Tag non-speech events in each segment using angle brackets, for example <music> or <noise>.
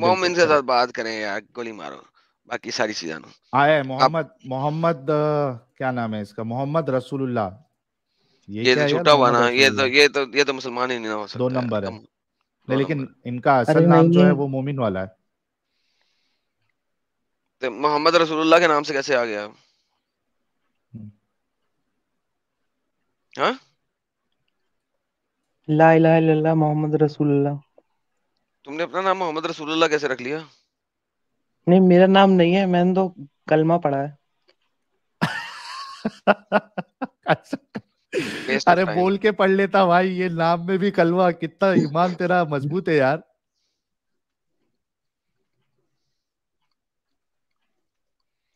मोमिन के साथ बात करें यार गोली मारो बाकी सारी चीज़ें आए मोहम्मद मोहम्मद क्या नाम है इसका? मोहम्मद रसूलुल्लाह। ये, ये तो छोटा हुआ ना ये तो ये तो ये तो मुसलमान ही नहीं हो सकता दो नंबर है। नहीं लेकिन इनका असल नाम जो है वो मोमिन वाला है। तो मोहम्मद रसूलुल्लाह के नाम से कैसे आ गया? हम्म। हाँ? ला इलाहा इल्लल्लाह मोहम्मद रसूलुल्लाह। तुमने अपना नाम मोहम्मद रसूलुल्लाह कैसे रख लिया? नहीं मेरा नाम नहीं है मैंने तो कलमा पढ़ा है। अरे बोल के पढ़ लेता भाई ये नाम में भी कलवा कितना ईमान तेरा मज़बूत है यार।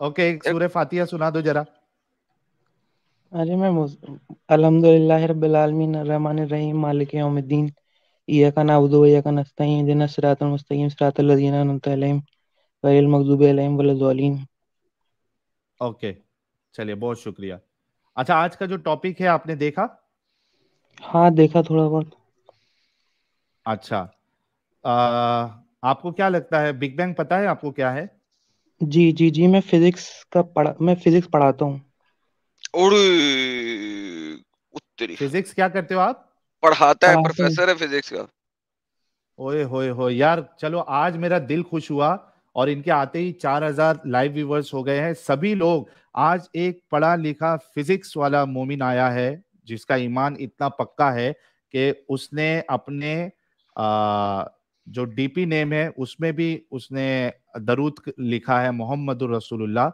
ओके सूर्य फातिहा सुना दो जरा। अरे मैं अल्हम्दुलिल्लाह रब्बिल आलमीन रहमान रहीम मालिक यौमिद्दीन। नअबुदु व इय्याका नस्तईन इहदिना सिरातल मुस्तकीम सिरातल लज़ीना अनअमता अलैहिम गैरिल मगदूबी अलैहिम वलद्दालिन ओके चलिए बहुत शुक्रिया अच्छा आज का जो टॉपिक है आपने देखा हाँ देखा थोड़ा बहुत अच्छा आ, आपको क्या लगता है बिग बैंग पता है आपको क्या है जी जी जी मैं फिजिक्स का पढ़ा मैं फिजिक्स पढ़ाता हूँ फिजिक्स क्या करते हो आप पढ़ाता है प्रोफेसर है फिजिक्स का। ओए होए हो यार चलो आज मेरा दिल खुश हुआ और इनके आते ही चार हज़ार लाइव व्यूवर्स हो गए हैं। सभी लोग आज एक पढ़ा लिखा फिजिक्स वाला मोमिन आया है जिसका ईमान इतना पक्का है कि उसने अपने आ, जो डीपी नेम है उसमें भी उसने दरूद लिखा है मोहम्मद रसूलुल्लाह।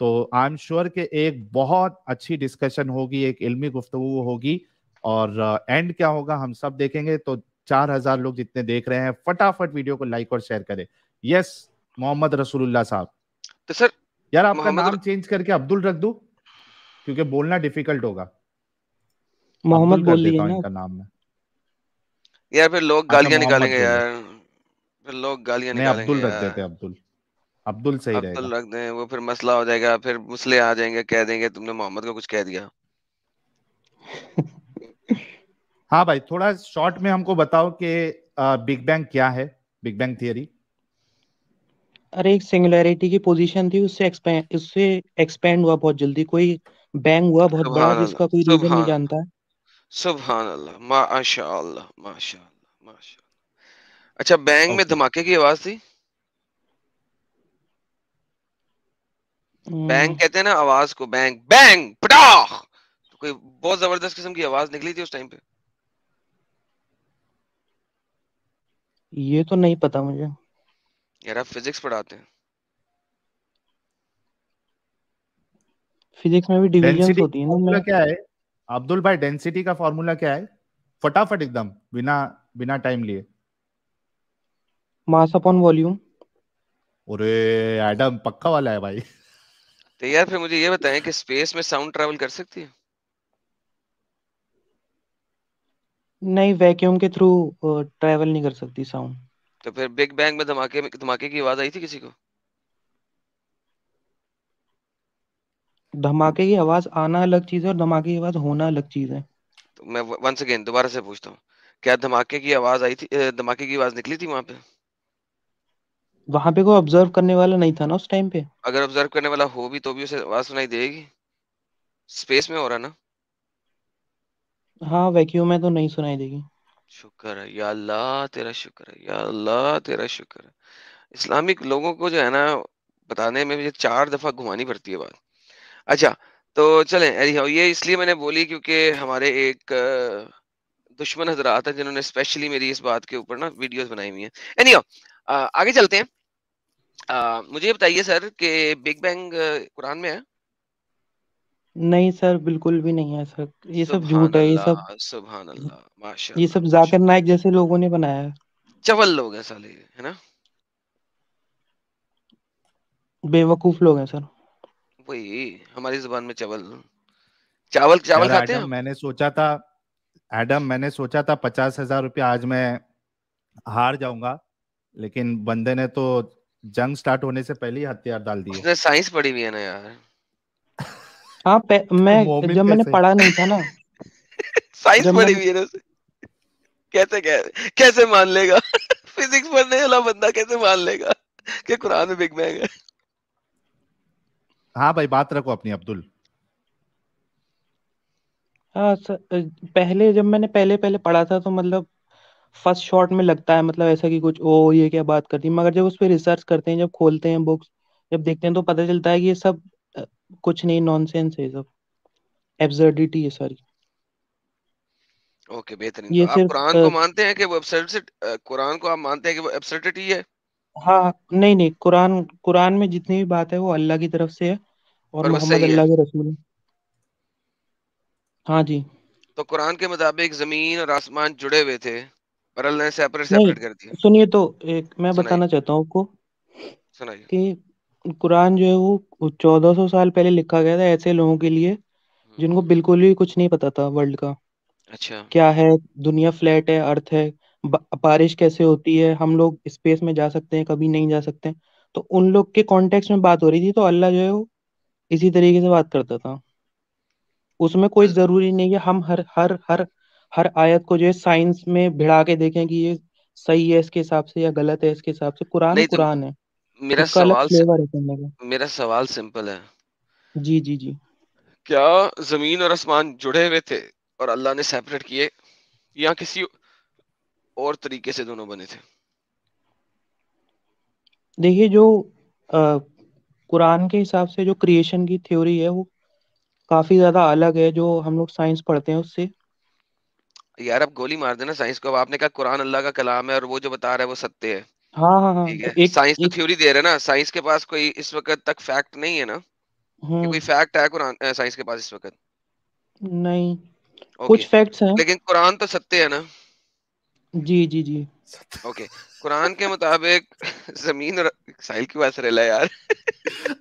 तो आई एम श्योर के एक बहुत अच्छी डिस्कशन होगी एक इल्मी गुफ्तु होगी। और एंड क्या होगा हम सब देखेंगे तो चार हज़ार लोग जितने देख रहे हैं फटाफट वीडियो को लाइक और शेयर करें। यस मोहम्मद रसूलुल्लाह साहब। तो सर यार आपका नाम चेंज करके अब्दुल रख दू? क्योंकि बोलना डिफ़िकल्ट होगा। मोहम्मद बोल लिया ना? इनका नाम में। यार फिर लोग अच्छा, गालियाँ निकालेंगे यार। फिर लोग गालियाँ निकालेंगे अब्दुल रख देते अब्दुल। अब्दुल सही रहेगा। अब्दुल रख दें वो फिर मसला हो जाएगा फिर मुसले आ जाएँगे कह देंगे तुमने मोहम्मद को कुछ कह दिया। <laughs> हाँ भाई थोड़ा शॉर्ट में हमको बताओ कि बिग बैंग क्या है? बिग बैंग थियरी अरे एक सिंगुलैरिटी की पोजीशन थी उससे एक्सपेंड उससे एक्सपेंड हुआ बहुत जल्दी। कोई बैंग हुआ बहुत बड़ा जिसका कोई रीजन नहीं जानता। है सुभान अल्लाह माशाअल्लाह माशाअल्लाह माशाअल्लाह अच्छा बैंग में धमाके की आवाज़ थी? बैंग हम्म। कहते हैं ना आवाज़ को बैंग बैंग पटाख! तो कोई बहुत ज़बरदस्त किस्म की आवाज़ निकली थी उस टाइम पे? ये तो नहीं पता मुझे। यार आप फिजिक्स पढ़ाते हैं। फिजिक्स में भी डिवीज़न होती है ना क्या है? अब्दुल भाई डेंसिटी का फॉर्मूला क्या है? फटाफट एकदम बिना बिना टाइम लिए। मास अपॉन वॉल्यूम अरे एडम पक्का वाला है भाई। तो यार फिर मुझे ये बताएँ कि स्पेस में साउंड ट्रैवल कर सकती है? नहीं वैक्यूम के थ्रू ट्रैवल नहीं कर सकती साउंड तो फिर बिग बैंग में धमाके में धमाके की आवाज़ आई थी किसी को? धमाके की आवाज़ आना अलग चीज़ है और धमाके की आवाज़ होना अलग चीज़ है। तो मैं वंस अगेन दोबारा से पूछता हूँ। क्या धमाके की आवाज़ आई थी धमाके की आवाज़ निकली थी वहाँ पे? वहाँ पे कोई ऑब्ज़र्व करने वाला नहीं था ना उस टाइम पे? अगर ऑब्ज़र्व करने वाला हो भी तो भी उसे आवाज़ सुनाई देगी। स्पेस में हो रहा ना? हाँ वैक्यूम में तो नहीं सुनाई देगी। शुक्र है या अल्लाह तेरा शुक्र है या अल्लाह तेरा शुक्र है। इस्लामिक लोगों को जो है ना बताने में मुझे चार दफ़ा घुमानी पड़ती है बात। अच्छा तो चले ये इसलिए मैंने बोली क्योंकि हमारे एक दुश्मन हजरात है जिन्होंने स्पेशली मेरी इस बात के ऊपर ना वीडियोस बनाई हुई है। एनी आगे चलते हैं। आ, मुझे बताइए सर कि बिग बैंग कुरान में है? नहीं सर बिल्कुल भी नहीं है सर। ये सब झूठ है ये सब सुभान अल्लाह माशा ये सब जाकिर नाइक जैसे लोगों ने बनाया है। चवल लोग हैं साले है ना? बेवकूफ़ लोग हैं सर। वही हमारी ज़ुबान में चवल। चावल चावल खाते हैं मैंने सोचा था एडम मैंने सोचा था पचास हज़ार रुपया आज मैं हार जाऊँगा लेकिन बंदे ने तो जंग स्टार्ट होने से पहले ही हथियार डाल दिए। उसने साइंस पढ़ी हुई है ना यार। हाँ मैं जब मैंने पढ़ा नहीं था ना <laughs> साइंस पढ़ी हुई है कैसे कैसे कैसे मान लेगा? <laughs> फिजिक्स पढ़ने वाला बंदा कैसे मान लेगा कि कुरान में बिग बैंग है? हाँ भाई बात रखो अपनी अब्दुल। हाँ सर पहले जब मैंने पहले पहले पढ़ा था तो मतलब फ़र्स्ट शॉट में लगता है मतलब ऐसा कि कुछ ओ ये क्या बात करती है। मगर जब उस पर रिसर्च करते हैं जब खोलते हैं बुक्स जब देखते हैं तो पता चलता है कि ये सब कुछ नहीं नॉनसेंस है सब। एब्सर्डिटी है सारी। ओके बेहतरीन। तो ये आप सिर्फ़ कुरान को मानते हैं कि वो एब्सर्ड कुरान को आप मानते हैं कि वो एब्सर्डिटी है? हाँ नहीं नहीं कुरान कुरान में जितनी भी बात है वो अल्लाह की तरफ़ से है और मोहम्मद है। अल्लाह के रसूल है। हाँ जी। तो कुरान के मुताबिक ज़मीन और आसमान जुड़े हुए थे पर अल्लाह ने सेपरेट सेपरेट कर दिया। सुनिए तो एक मैं बताना चाहता हूँ आपको सुनाइए। कि कुरान जो है वो चौदह सौ साल पहले लिखा गया था ऐसे लोगों के लिए हम्म, जिनको बिल्कुल भी कुछ नहीं पता था वर्ल्ड का। अच्छा। क्या है? दुनिया फ्लैट है अर्थ है ब- बारिश कैसे होती है? हम लोग स्पेस में जा सकते हैं कभी नहीं जा सकते तो उन लोग के कॉन्टेक्स्ट में बात हो रही थी तो अल्लाह जो है वो इसी तरीके से बात करता था। उसमें कोई अल- ज़रूरी नहीं है हम हर हर हर हर आयत को जो है साइंस में भिड़ा के देखें कि ये सही है इसके हिसाब से या गलत है इसके हिसाब से। कुरान नहीं तो कुरान है। मेरा अलग सवाल मेरा सवाल सिंपल है। जी जी जी। क्या ज़मीन और आसमान जुड़े हुए थे और अल्लाह ने सेपरेट किए? या किसी और तरीके से दोनों बने थे? देखिए जो अ, कुरान के हिसाब से जो क्रिएशन की थ्योरी है वो काफ़ी ज़्यादा अलग है जो हम लोग साइंस पढ़ते हैं उससे। यार अब गोली मार देना साइंस को। अब आपने कहा कुरान अल्लाह का कलाम है और वो जो बता रहा है वो सत्य है। हाँ हाँ हाँ ठीक है। एक साइंस तो एक थ्योरी दे रहा है ना। साइंस के पास कोई इस वक्त तक फैक्ट नहीं है ना? कि कोई हम्म। फैक्ट है कुरान साइंस के पास इस वक्त? नहीं। ओके कुछ फैक्ट्स हैं। लेकिन कुरान तो सत्य है ना? जी जी जी। ओके कुरान के मुताबिक ज़मीन और साहिल की बात रहा यार।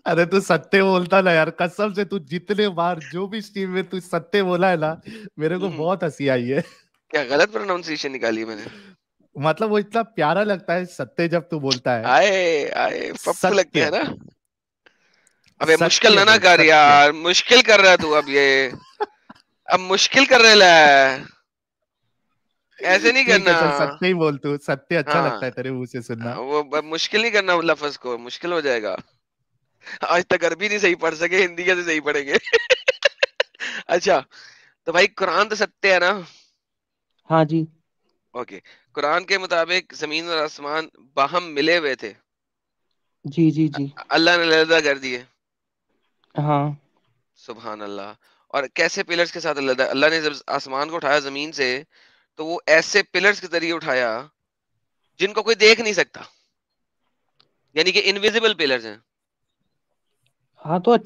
अरे तू सत्य बोलता ना यार। कसम से तू जितने बार जो भी स्ट्रीम में तू सत्य बोला है ना मेरे को हम्म, बहुत हँसी आई है। क्या गलत प्रोनाउंसिएशन निकाली मैंने? मतलब वो इतना प्यारा लगता है सत्य जब तू बोलता है। आए आए पप्पू लगते हैं ना? अबे मुश्किल ना ना कर सत्य। यार मुश्किल कर रहा है तू अब ये। अब मुश्किल कर रहा है <laughs> ऐसे नहीं ठीक है करना। चल सत्य ही बोल तू सत्य अच्छा हाँ, लगता हाँ है तेरे मुँह से सुनना। वो मुश्किल नहीं करना लफज को मुश्किल हो जाएगा। आज तक अरबी नहीं सही पढ़ सके हिंदी कैसे सही पढ़ेंगे? <laughs> अच्छा तो भाई कुरान तो सत्य है ना? हाँ जी। ओके। कुरान के मुताबिक ज़मीन और आसमान बाहम मिले हुए थे। जी जी जी। अल्लाह ने अलहदा कर दिए हाँ। सुबहान अल्लाह और कैसे पिलर्स के साथ अलहदा अल्लाह ने जब आसमान को उठाया ज़मीन से तो वो ऐसे पिलर्स के ज़रिए उठाया जिनको कोई देख नहीं सकता। यानी कि इनविजिबल पिलर्स हैं। हाँ तो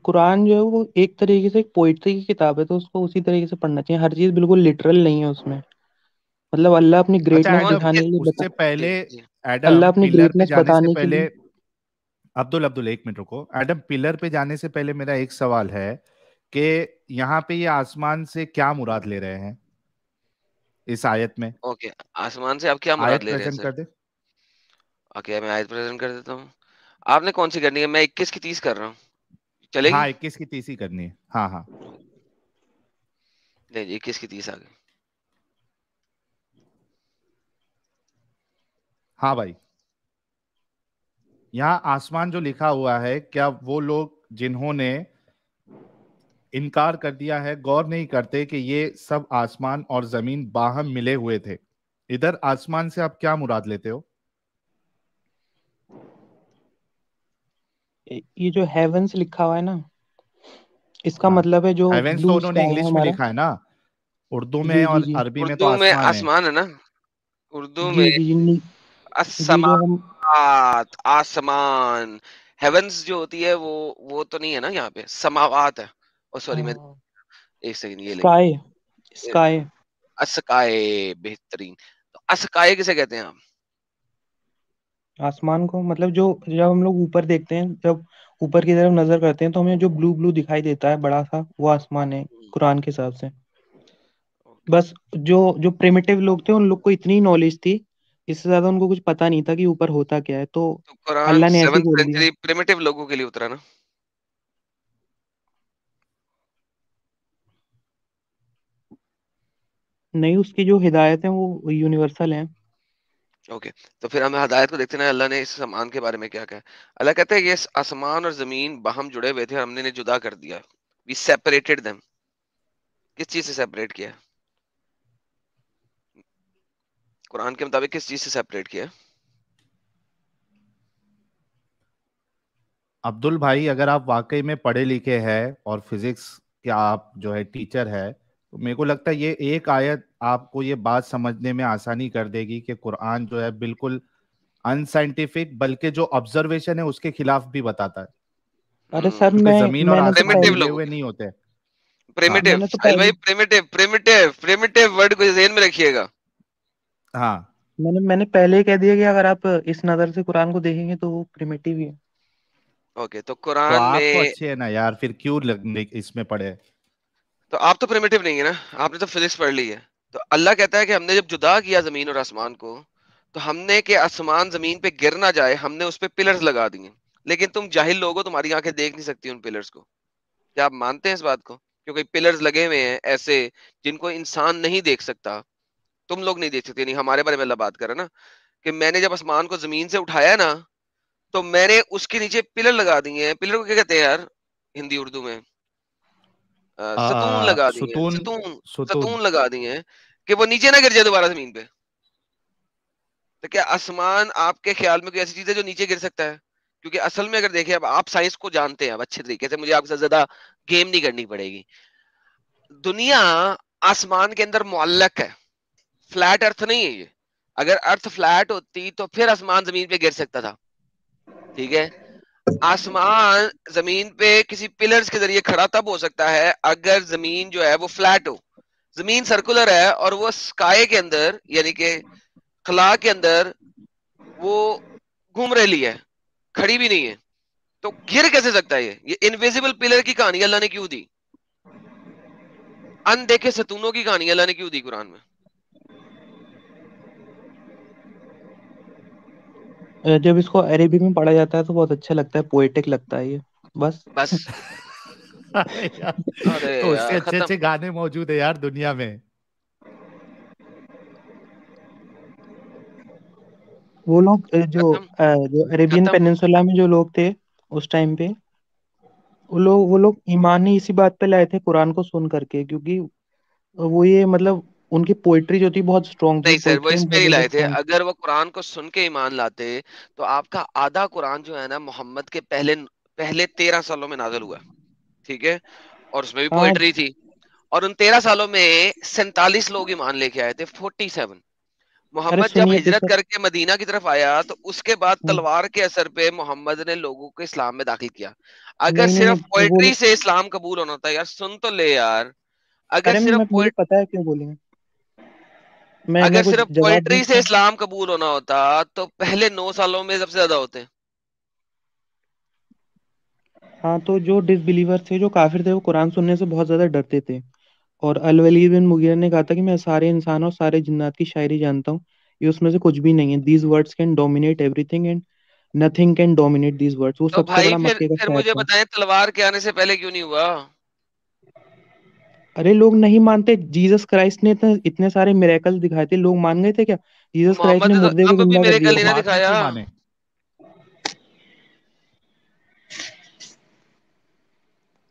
कुरान जो है वो एक तरीके से एक पोइट्री की किताब है तो उसको उसी तरीके से पढ़ना चाहिए। हर चीज़ बिल्कुल लिटरल नहीं है उसमें। मतलब अल्लाह अपनी अच्छा ग्रेटनेस एडम दिखाने के लिए उससे पहले एडम अल्लाह अपनी ग्रेटनेस बताने के लिए। अब्दुल अब्दुल एक मिनट रुको। एडम पिलर पे जाने से पहले मेरा एक सवाल है कि यहाँ पे ये आसमान से क्या मुराद ले रहे हैं? इस आयत में। ओके आसमान से आप क्या मुराद ले रहे हैं कर दे। ओके मैं आयत प्रेजेंट कर देता हूँ। आपने कौन सी करनी है? मैं इक्कीस की तीस कर रहा हूँ। चलेगी? हाँ इक्कीस की तीस ही करनी है। हाँ हाँ। नहीं जी इक्कीस की तीस आ गई। हाँ भाई। यहाँ आसमान जो लिखा हुआ है क्या वो लोग जिन्होंने इनकार कर दिया है गौर नहीं करते कि ये सब आसमान और ज़मीन बाहम मिले हुए थे? इधर आसमान से आप क्या मुराद लेते हो? ये जो हेवंस लिखा हुआ है ना इसका हाँ। मतलब है जो हेवेंस तो उन्होंने है इंग्लिश में लिखा है ना। उर्दू में जी जी। और अरबी में तो आसमान है। आसमान है ना। उर्दू जी में हम आसमान। हेवंस जो होती है वो वो तो नहीं है ना यहाँ पे? समावात है। ओ सॉरी मैं एक सेकंड ये स्काई स्काई अस्काए बेहतरीन। तो अस्काए किसे कहते हैं आप? आसमान को मतलब जो जब हम लोग ऊपर देखते हैं जब ऊपर की तरफ़ नज़र करते हैं तो हमें जो ब्लू ब्लू दिखाई देता है बड़ा सा वो आसमान है हम्म, कुरान के हिसाब से। बस जो जो प्रिमिटिव लोग थे उन लोग को इतनी नॉलेज थी इससे ज़्यादा उनको कुछ पता नहीं था कि ऊपर होता क्या है तो तो कुरान अल्लाह ने ऐसे ही सेवेंथ बोल दिया। सेंचुरी प्रिमिटिव लोगों के लिए उतरा ना। नहीं उसकी जो हिदायत है वो यूनिवर्सल है। ओके तो फिर हम हदायत को देखते हैं अल्लाह ने इस सामान के बारे में क्या कहा। अल्लाह कहते हैं ये आसमान और ज़मीन बहम जुड़े हुए थे और हमने ने जुदा कर दिया। वी सेपरेटेड देम किस चीज़ से सेपरेट किया? कुरान के मुताबिक किस चीज़ से सेपरेट किया? अब्दुल भाई अगर आप वाकई में पढ़े लिखे हैं और फिजिक्स के आप जो है टीचर है तो मेरे को लगता है ये एक आयत आपको ये बात समझने में आसानी कर देगी कि कुरान जो है बिल्कुल अनसाइंटिफिक बल्कि जो ऑब्जर्वेशन है उसके खिलाफ भी बताता है। अरे सर मैं ज़मीन और तो आसमान। हुए नहीं होते। प्रिमिटिव तो भाई प्रिमिटिव प्रिमिटिव प्रिमिटिव वर्ड को ध्यान में रखिएगा। हाँ। मैंने मैंने पहले ही कह दिया कि अगर आप इस नज़र से कुरान को देखेंगे तो वो प्रिमिटिव ही है। ओके तो तो कुरान आप तो में अच्छे है ना यार फिर क्यों लग, इसमें पढ़े तो आप तो प्रिमिटिव नहीं है ना आपने तो फिजिक्स पढ़ ली है। तो अल्लाह कहता है कि हमने जब जुदा किया ज़मीन और आसमान को तो हमने के आसमान ज़मीन पे गिर ना जाए हमने उस पर पिलर्स लगा दिए। लेकिन तुम जाहिल लोग हो तुम्हारी आँखें देख नहीं सकती उन पिलर्स को। क्या आप मानते हैं इस बात को? क्योंकि पिलर्स लगे हुए हैं ऐसे जिनको इंसान नहीं देख सकता। तुम लोग नहीं देख सकते नहीं हमारे बारे में अल्लाह बात कर रहा ना कि मैंने जब आसमान को ज़मीन से उठाया ना तो मैंने उसके नीचे पिलर लगा दिए हैं। पिलर को क्या कहते हैं यार हिंदी उर्दू में? अ, सतून लगा दिए हैं सतून सतून लगा दिए हैं कि वो नीचे ना गिर जाए दोबारा ज़मीन पे। तो क्या आसमान आपके ख्याल में कोई ऐसी चीज़ है जो नीचे गिर सकता है? क्योंकि असल में अगर देखें अब आप साइंस को जानते हैं अब अच्छे तरीके से मुझे आपके साथ ज़्यादा गेम नहीं करनी पड़ेगी। दुनिया आसमान के अंदर मुअल्लक है। फ्लैट अर्थ नहीं है ये। अगर अर्थ फ्लैट होती तो फिर आसमान ज़मीन पे गिर सकता था। ठीक है? आसमान ज़मीन पे किसी पिलर्स के ज़रिए खड़ा तब हो सकता है अगर ज़मीन जो है वो फ्लैट हो। ज़मीन सर्कुलर है और वो स्काई के अंदर, यानी कि खला के अंदर वो घूम रही है। खड़ी भी नहीं है। तो गिर कैसे सकता है ये? इनविजिबल पिलर की कहानी अल्लाह ने क्यों दी? अनदेखे सतूनों की कहानी अल्लाह ने क्यों दी कुरान में? अ, जब इसको अरेबिक में पढ़ा जाता है तो बहुत अच्छा लगता है पोएटिक लगता है ये बस बस अरे <laughs> यार, अरे तो उससे यार, अच्छे खत्म। अच्छे गाने मौजूद है यार दुनिया में वो लोग अ, जो खत्म। अ, जो अरेबियन खत्म। पेनिनसुला में जो लोग थे उस टाइम पे वो लोग वो लोग ईमान ही इसी बात पे लाए थे कुरान को सुन करके क्योंकि वो ये मतलब उनकी पोइट्री जो थी बहुत स्ट्रांग थी नहीं सर वो पोइट्री इस में पे बहुत नहीं ज़्यादा लाए थे अगर वो कुरान को सुन के ईमान लाते तो आपका आधा कुरान जो है ना मोहम्मद के पहले पहले तेरह सालों में नाजल हुआ ठीक है? और उसमें भी हाँ। पोइट्री थी। और उन तेरह सालों में सैतालीस लोग ईमान लेके आए थे फोर्टी सेवन मोहम्मद जब हिजरत। करके मदीना की तरफ़ आया तो उसके बाद हम्म। तलवार के असर पे मोहम्मद ने लोगों को इस्लाम में दाखिल किया। अगर सिर्फ़ पोइट्री से इस्लाम कबूल होना था यार सुन तो ले यार। अगर सिर्फ़ पता है क्यों बोलेंगे मैं अगर सिर्फ़ दूँ से? इस्लाम कबूल होना होता तो पहले नौ सालों में सबसे ज़्यादा होते। हाँ तो जो डिसबिलीवर थे जो काफिर थे वो कुरान सुनने से बहुत ज़्यादा डरते थे। और अल वलीद बिन मुगीरा ने कहा था कि मैं सारे इंसान और सारे जिन्नात की शायरी जानता हूँ ये उसमें से कुछ भी नहीं है। These words can dominate everything and nothing can dominate these words वो तो सबसे बड़ा मक्के का फिर मुझे बताएँ तलवार के आने से पहले क्यों नहीं हुआ? अरे लोग नहीं मानते जीसस क्राइस्ट ने इतने इतने सारे मिरेकल दिखाए थे लोग मान गए थे क्या? जीसस क्राइस्ट ने मुर्दे को ज़िंदा कर दिया। दिखाया।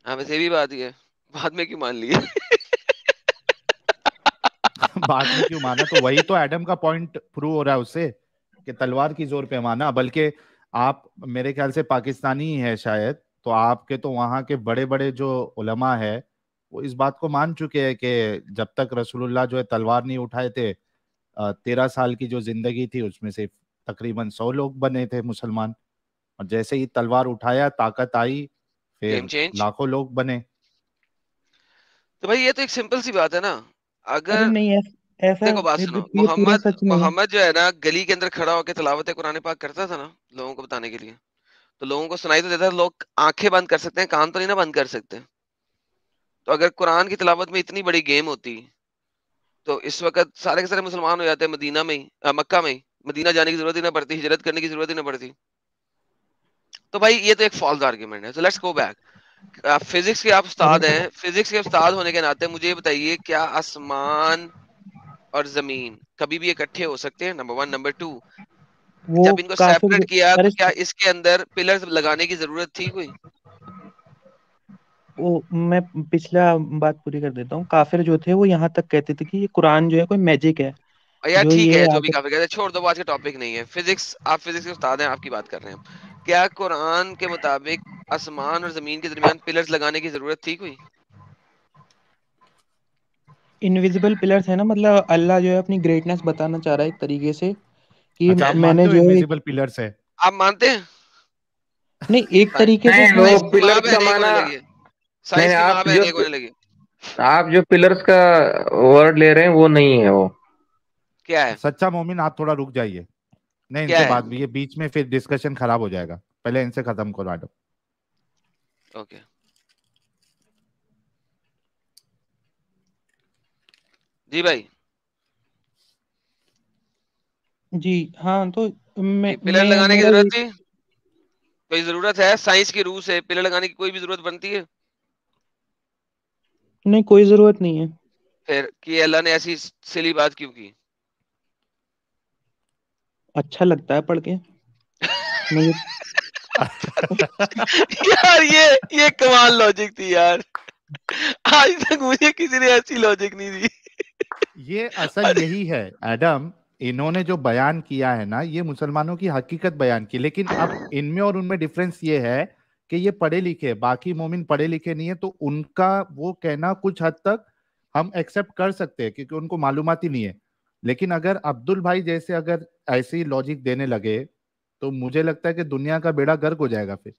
हाँ वैसे भी बात ही है। बाद में क्यों मान लिए? <laughs> बाद में क्यों माना? तो वही तो एडम का पॉइंट प्रूव हो रहा है उससे कि तलवार की ज़ोर पे माना। बल्कि आप मेरे ख्याल से पाकिस्तानी ही है शायद तो आपके तो वहाँ के बड़े बड़े जो उलमा है वो इस बात को मान चुके हैं कि जब तक रसूलुल्लाह जो है तलवार नहीं उठाए थे तेरह साल की जो ज़िंदगी थी उसमें से तकरीबन सौ लोग बने थे मुसलमान। और जैसे ही तलवार उठाया ताकत आई फिर लाखों लोग बने। तो भाई ये तो एक सिंपल सी बात है ना। अगर नहीं ऐस- ऐसा देखो बात सुनो मोहम्मद मोहम्मद जो है ना गली के अंदर खड़ा होकर तिलावत कुरान पाक करता था ना लोगों को बताने के लिए। तो लोगों को सुनाई तो देता था लोग आँखें बंद कर सकते हैं कान तो नहीं ना बंद कर सकते। तो अगर कुरान की तिलावत में इतनी बड़ी गेम होती तो इस वक्त सारे के सारे मुसलमान हो जाते हैं मदीना में ही अ, मक्का में ही। मदीना जाने की ज़रूरत ही ना पड़ती हिजरत करने की ज़रूरत ही ना पड़ती। तो भाई ये तो एक फॉल्स आर्ग्यूमेंट है। So लेट्स गो बैक आप फिजिक्स के आप उस्ताद हैं। फिजिक्स के उस्ताद होने के नाते मुझे ये बताइए क्या आसमान और ज़मीन कभी भी इकट्ठे हो सकते हैं? नंबर वन नंबर टू जब इनको सेपरेट किया तो क्या इसके अंदर पिलर्स लगाने की ज़रूरत थी कोई? वो मैं पिछला बात पूरी कर देता हूँ। काफिर जो थे वो यहाँ तक कहते थे कि ये कुरान जो है कोई मैजिक है। यार जो ठीक ये है जो भी काफ़ी कहते हैं छोड़ दो आज का टॉपिक नहीं है। फिजिक्स आप फिजिक्स के उस्ताद हैं आपकी बात कर रहे हैं। क्या कुरान के मुताबिक आसमान और ज़मीन के दरमियान पिलर्स लगाने की ज़रूरत थी कोई? इनविजिबल पिलर्स है ना मतलब अल्लाह जो है अपनी ग्रेटनेस बताना चाह रहा है एक तरीके से कि अच्छा आप मैंने मानते हो जो है इनविजिबल पिलर्स है? आप मानते हैं? नहीं एक तरीके से वो की माना है माँ आप जो एक होने लगी आप जो पिलर्स का वर्ड ले रहे हैं वो नहीं है वो। क्या है? सच्चा मोमिन आप थोड़ा रुक जाइए। नहीं इनसे बात भी ये बीच में फिर डिस्कशन खराब हो जाएगा। पहले इनसे खत्म करो मैडम ओके। जी भाई। जी हाँ तो मैं पिलर लगाने की ज़रूरत थी? कोई ज़रूरत है? साइंस की रूह से पिलर लगाने की कोई भी ज़रूरत बनती है? नहीं कोई ज़रूरत नहीं है। फिर कि अल्लाह ने ऐसी सिली बात क्यों की? अच्छा लगता है पढ़ के। मुझे <laughs> यार ये ये कमाल लॉजिक थी यार। आज तक मुझे किसी ने ऐसी लॉजिक नहीं दी। ये असल यही है एडम इन्होंने जो बयान किया है ना ये मुसलमानों की हकीकत बयान की। लेकिन अब इनमें और उनमें डिफरेंस ये है कि ये पढ़े लिखे बाकी मोमिन पढ़े लिखे नहीं है तो उनका वो कहना कुछ हद तक हम एक्सेप्ट कर सकते हैं क्योंकि उनको मालूम ही नहीं है। लेकिन अगर अब्दुल भाई जैसे अगर ऐसी लॉजिक देने लगे तो मुझे लगता है कि दुनिया का बेड़ा गर्क हो जाएगा फिर।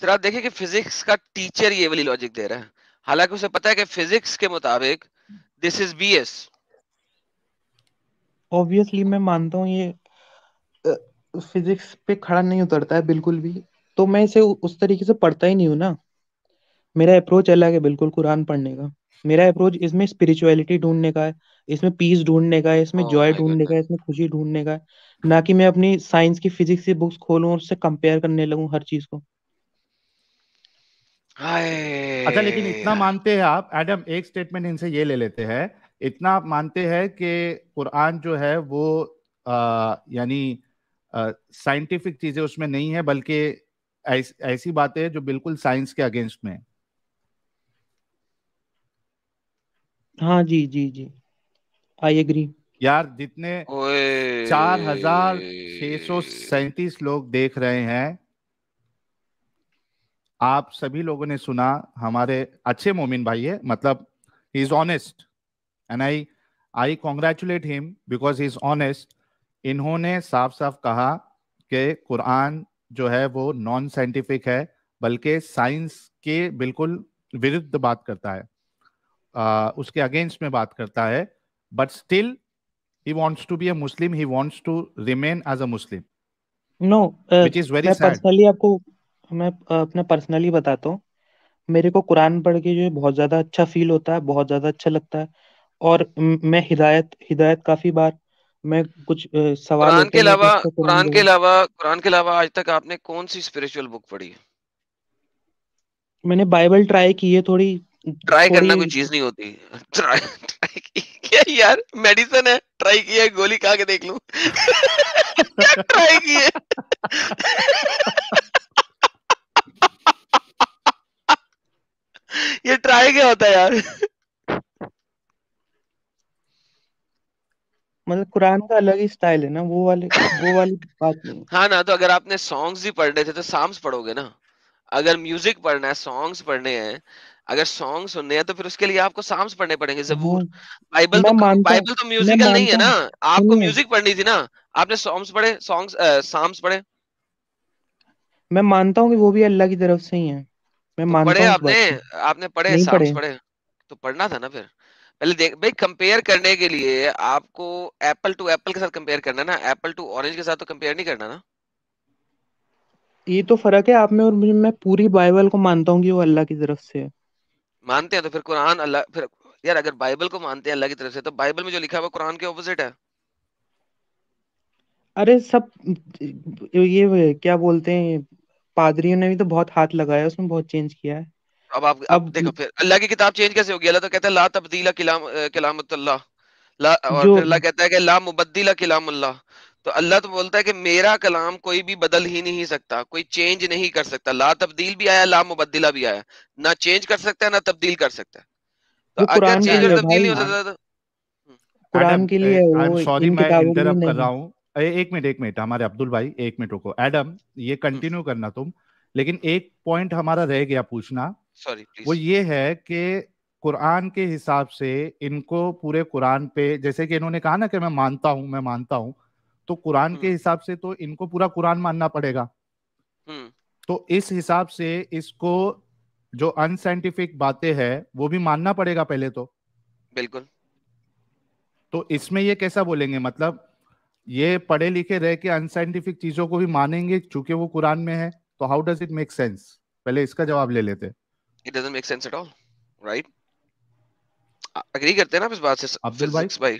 सर आप देखिए कि फिजिक्स का टीचर ये वाली लॉजिक दे रहा है। हालाँकि उसे पता है कि फिजिक्स के मुताबिक दिस इज़ बीएस ऑब्वियसली मैं मानता हूँ ये फिजिक्स पे खड़ा नहीं उतरता है बिल्कुल भी। तो मैं इसे उ- उस तरीके से पढ़ता ही नहीं हूँ ना। मेरा अप्रोच अलग है बिल्कुल कुरान पढ़ने का। मेरा अप्रोच इसमें स्पिरिचुअलिटी ढूँढने का है इसमें पीस ढूँढने का है इसमें ओह जॉय माय ढूँढने का है इसमें खुशी ढूँढने का है। ना कि मैं अपनी साइंस की फिजिक्स की बुक्स खोलूं और उससे कंपेयर करने लगूं हर चीज़ को। अच्छा लेकिन इतना मानते हैं आप एडम एक स्टेटमेंट इनसे ये ले लेते हैं। इतना आप मानते हैं कि कुरान जो है वो यानी साइंटिफिक चीज़ें उसमें नहीं है बल्कि ऐस, ऐसी बातें हैं जो बिल्कुल साइंस के अगेंस्ट में है। हाँ जी जी जी। आई एग्री यार जितने चार हज़ार छह सौ सैतीस लोग देख रहे हैं आप सभी लोगों ने सुना हमारे अच्छे मोमिन भाई है मतलब he is honest and I I congratulate him because he is honest इन्होंने साफ़ साफ़ कहा कि कुरान जो है वो नॉन साइंटिफिक है बल्कि साइंस के बिल्कुल विरुद्ध बात करता है। आ, उसके अगेंस्ट में बात करता है but still he wants to be a muslim he wants to remain as a muslim no which is very sad personally आपको मैं अपना पर्सनली बताता हूँ। मेरे को कुरान पढ़ के जो है बहुत ज़्यादा अच्छा फील होता है बहुत ज़्यादा अच्छा लगता है। और मैं हिदायत हिदायत काफ़ी बार मैं कुछ सवाल कुरान के अलावा कुरान के अलावा कुरान के अलावा आज तक आपने कौन सी स्पिरिचुअल बुक पढ़ी है? मैंने बाइबल ट्राई की है थोड़ी ट्राई करना कोई चीज़ नहीं होती। ट्राई ट्राई की क्या यार मेडिसिन है? ट्राई की है गोली खा के देख लूँ। क्या ट्राई की है? ये ट्राई क्या होता है यार? मतलब कुरान का अलग ही स्टाइल है ना वो वाले वो वाली बात नहीं है। ना तो अगर आपने सॉन्ग्स ही पढ़ने थे तो साम्स पढ़ोगे ना। अगर म्यूज़िक पढ़ना है सॉन्ग्स पढ़ने हैं अगर सॉन्ग सुनने हैं तो फिर उसके लिए आपको साम्स पढ़ने पड़ेंगे जबूर। हाँ बाइबल तो बाइबल तो म्यूजिकल नहीं है ना। आपको म्यूज़िक पढ़नी थी ना। आपने सॉन्ग्स पढ़े सॉन्ग्स साम्स पढ़े? मैं मानता हूँ कि वो भी अल्लाह की तरफ़ से ही है। मैं तो मानता हूँ आपने? आपने पढ़े साम्स पढ़े? तो पढ़ना था ना फिर। पहले देख भाई कंपेयर करने के लिए आपको एप्पल टू एप्पल के साथ कंपेयर करना ना एप्पल टू ऑरेंज के साथ तो कंपेयर नहीं करना ना। ये तो फ़र्क है आप में और मुझे मैं पूरी बाइबल को मानता हूँ कि वो अल्लाह की तरफ़ से है। मानते हैं तो फिर कुरान अल्लाह फिर यार अगर बाइबल को मानते हैं अल्लाह की तरफ़ से तो बाइबल में जो लिखा है वो कुरान के ऑपोजिट है। अरे सब ये क्या बोलते हैं पादरियों ने भी तो बहुत हाथ लगाया उसमें बहुत चेंज किया है। अब आप अब देखो फिर अल्लाह की किताब चेंज कैसे होगी? अल्लाह तो कहता है ला तब्दीला कलाम कलामतुल्लाह। ला और फिर अल्लाह कहता है कि ला मुबद्दिला कलामुल्लाह। तो अल्लाह तो बोलता है कि मेरा कलाम कोई भी बदल ही नहीं सकता कोई चेंज नहीं कर सकता। ला तब्दील भी आया ला मुबद्दिला भी आया। ना चेंज कर सकता है ना तब्दील कर सकता है। तो अगर चेंज और तब्दील नहीं हो सकता तो कुरान एडम के लिए आई एम वो सॉरी मैं इंटरप्ट कर रहा हूँ। एक मिनट एक मिनट हमारे अब्दुल भाई एक मिनट रुको। एडम ये कंटिन्यू करना तुम। लेकिन एक पॉइंट हमारा रह गया पूछना। सॉरी वो ये है कि कुरान के हिसाब से इनको पूरे कुरान पे जैसे कि इन्होंने कहा ना कि मैं मानता हूँ मैं मानता हूँ तो कुरान के हम्म। हिसाब से तो इनको पूरा कुरान मानना पड़ेगा। हम्म। तो इस हिसाब से इसको जो अनसाइंटिफिक बातें हैं वो भी मानना पड़ेगा पहले तो। बिल्कुल। तो इसमें ये कैसा बोलेंगे? मतलब ये पढ़े लिखे रह के अनसाइंटिफिक चीज़ों को भी मानेंगे चूँकि वो कुरान में है तो how does it make sense पहले इसका जवाब ले लेते it doesn't make sense at all right agree करते हैं ना आप इस बात से अब्दुल भाई? भाई।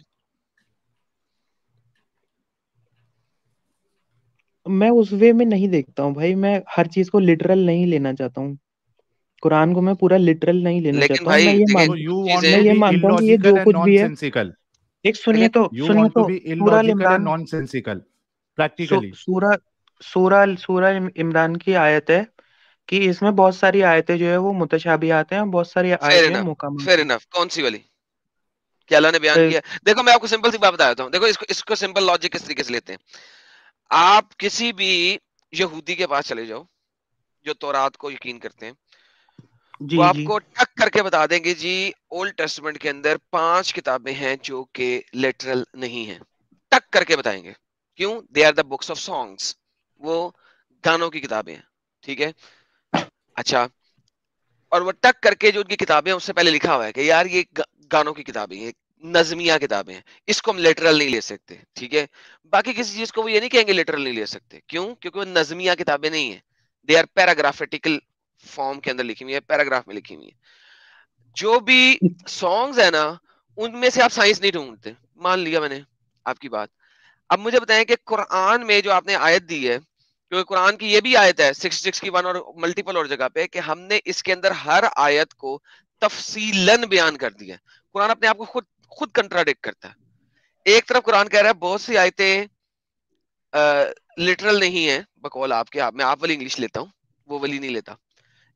मैं उस वे में नहीं देखता हूँ भाई मैं हर चीज़ को लिटरल नहीं लेना चाहता हूँ। कुरान को मैं पूरा लिटरल नहीं लेना लेकिन चाहता हूँ। मैं ये मान मैं ये मानता हूँ कि ये जो कुछ भी है एक सुनिए तो सुनिए तो and Imran nonsensical Sue, practically सूरह सूरह सूरह इमरान की आयत है कि इसमें बहुत सारी आयतें जो है वो मुतशाबिहात हैं बहुत सारी आयतें इनफ फेयर इनफ कौन सी वाली? क्या अल्लाह ने बयान किया? देखो मैं आपको सिंपल सी बात बता देता हूँ। देखो इसको इसको सिंपल लॉजिक किस तरीके से लेते हैं? आप किसी भी यहूदी के पास चले जाओ जो तौरात को यकीन करते हैं जी जी। आपको टक करके बता देंगे जी ओल्ड टेस्टमेंट के अंदर पाँच किताबें हैं जो कि लिटरल नहीं है। टक करके बताएँगे। क्यों? They are the books of songs वो गानों की किताबें हैं ठीक है? अच्छा। और वो टक करके जो उनकी किताबें उससे पहले लिखा हुआ है कि यार ये गानों की किताबें हैं, नजमिया किताबें हैं, इसको हम लेटरल नहीं ले सकते, ठीक है? बाकी किसी चीज़ को वो ये नहीं कहेंगे लिटरल नहीं ले सकते। क्यों? क्योंकि वो नजमिया किताबें नहीं है। दे आर पैराग्राफेटिकल फॉर्म के अंदर लिखी हुई है पैराग्राफ में लिखी हुई है। जो भी सॉन्ग्स है ना, उनमें से आप साइंस नहीं ढूंढते। मान लिया मैंने आपकी बात। अब मुझे बताएँ कि कुरान में जो आपने आयत दी है क्योंकि कुरान की ये भी आयत है सिक्स सिक्स की वन और मल्टीपल और जगह पे कि हमने इसके अंदर हर आयत को तफसीलन बयान कर दिया है। कुरान अपने आप को खुद खुद कंट्राडिक्ट करता है। एक तरफ़ कुरान कह रहा है बहुत सी आयतें लिटरल नहीं है बकौल आपके आप मैं आप वाली इंग्लिश लेता हूँ वो वाली नहीं लेता।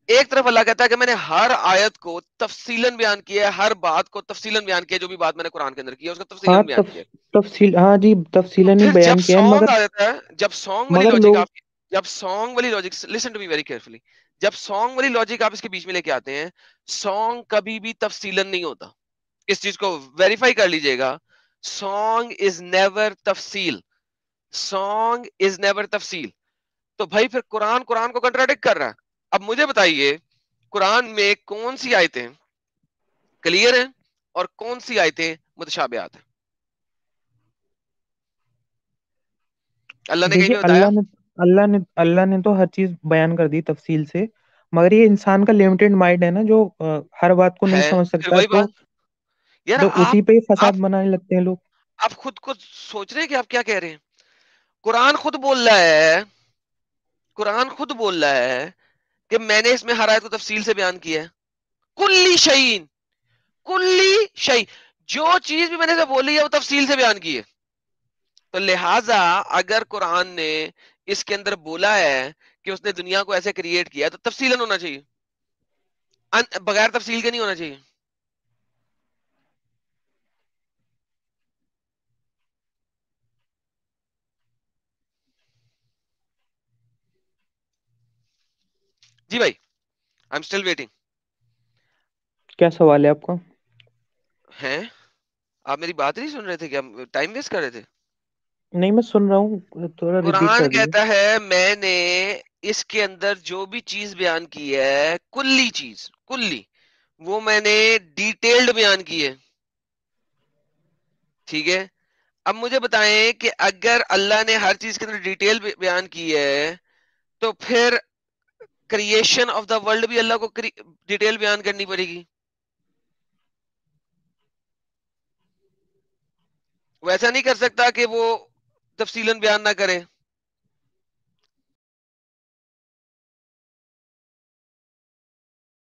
एक तरफ़ अल्लाह कहता है कि मैंने हर आयत को तफसीलन बयान किया है हर बात को तफसीलन बयान किया जो भी बात मैंने कुरान के अंदर की है उसका तफसीलन हाँ बयान किया। तफसील हाँ जी तो तफसीलन ही फिर बयान किया मगर आ जाता है जब सॉन्ग वाली लॉजिक जब सॉन्ग वाली logic listen to me very carefully जब सॉन्ग वाली लॉजिक आप इसके बीच में लेके आते हैं सॉन्ग कभी भी तफसीलन नहीं होता। इस चीज़ को वेरीफाई कर लीजिएगा। सॉन्ग इज़ नेवर तफसील। सॉन्ग इज़ नेवर तफसील। तो भाई फिर कुरान कुरान को कंट्राडिक्ट कर रहा है। अब मुझे बताइए कुरान में कौन सी आयतें क्लियर हैं और कौन सी आयतें मुतशाबिहात हैं? अल्लाह ने कहीं बताया? अल्लाह ने अल्लाह ने तो हर चीज़ बयान कर दी तफसील से मगर ये इंसान का लिमिटेड माइंड है ना जो अ, हर बात को नहीं है समझ फिर सकता वही तो बात यार तो आप उसी पे ही फसाद बनाने लगते हैं लोग। आप खुद को सोच रहे हैं कि आप क्या कह रहे हैं? कुरान खुद बोल रहा है कुरान खुद बोल रहा है कि मैंने इसमें हर आयत को तफसील से बयान किया है। कुल्ली शहीन कुल्ली शही जो चीज़ भी मैंने बोली है वो तफसील से बयान की है। तो लिहाजा अगर कुरान ने इसके अंदर बोला है कि उसने दुनिया को ऐसे क्रिएट किया तो तफसीलन होना चाहिए। बगैर तफसील के नहीं होना चाहिए। जी भाई आई एम स्टिल वेटिंग क्या सवाल है आपका? हैं? आप मेरी बात नहीं सुन रहे थे क्या? टाइम वेस्ट कर रहे थे? नहीं मैं सुन रहा हूँ थोड़ा कुरान कहता है मैंने इसके अंदर जो भी चीज़ बयान की है कुल्ली चीज़ कुल्ली वो मैंने डिटेल्ड बयान की है। ठीक है? अब मुझे बताएँ कि अगर अल्लाह ने हर चीज़ के अंदर डिटेल बयान की है तो फिर क्रिएशन ऑफ़ द वर्ल्ड भी अल्लाह को डिटेल बयान करनी पड़ेगी। वैसा नहीं कर सकता कि वो तफसीलन बयान ना करे।